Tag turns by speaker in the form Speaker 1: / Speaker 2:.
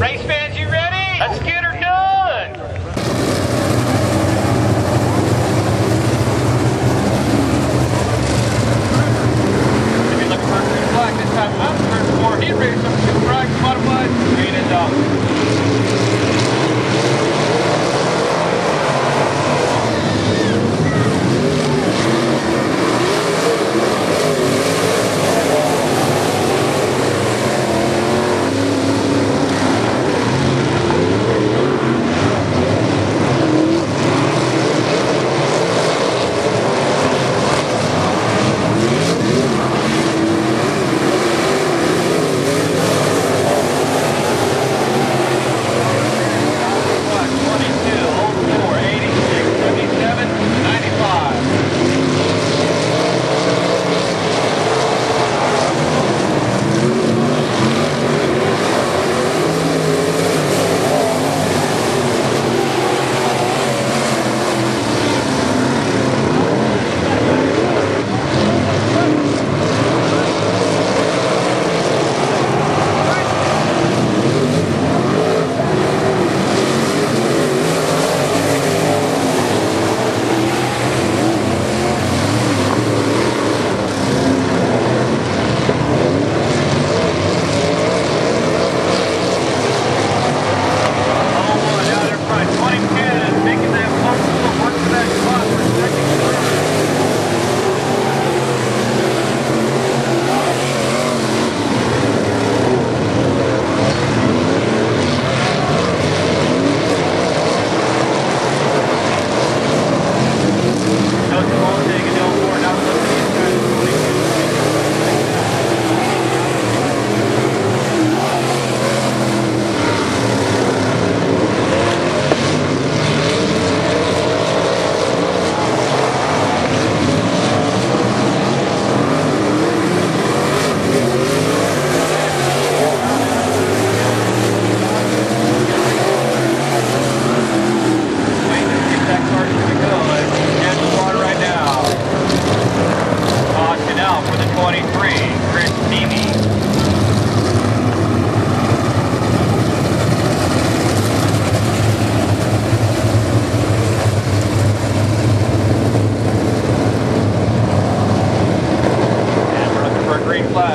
Speaker 1: Race fans, you ready?